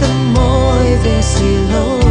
ขโมยเวสติโล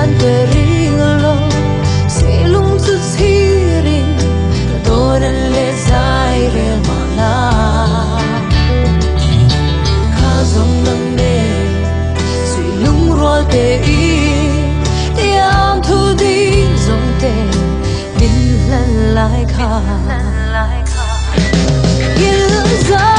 dan teringlo silum susiri tonen le zaire mala khazong nambe silum rol te i yam thu di zong te din lan lai kha din lan lai kha